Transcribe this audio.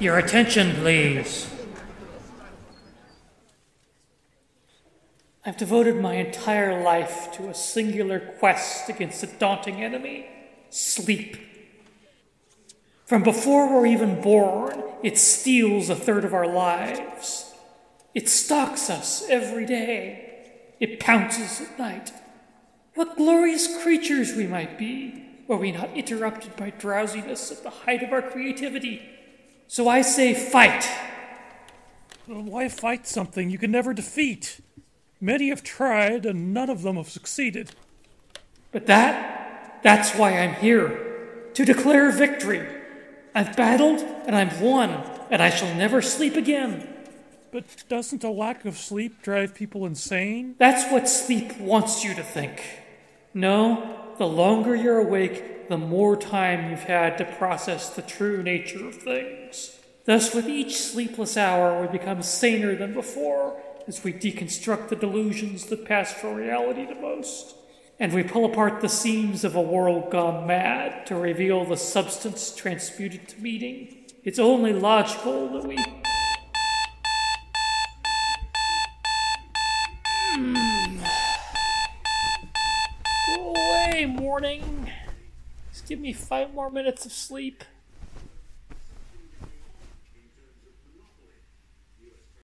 Your attention, please. I've devoted my entire life to a singular quest against a daunting enemy sleep. From before we're even born, it steals a third of our lives. It stalks us every day. It pounces at night. What glorious creatures we might be, were we not interrupted by drowsiness at the height of our creativity. So I say fight. Why fight something you can never defeat? Many have tried, and none of them have succeeded. But that, that's why I'm here. To declare victory. I've battled, and I've won, and I shall never sleep again. But doesn't a lack of sleep drive people insane? That's what sleep wants you to think. No, the longer you're awake, the more time you've had to process the true nature of things. Thus, with each sleepless hour, we become saner than before as we deconstruct the delusions that pass for reality the most. And we pull apart the seams of a world gone mad to reveal the substance transmuted to meaning. It's only logical that we. Go morning. Just give me five more minutes of sleep.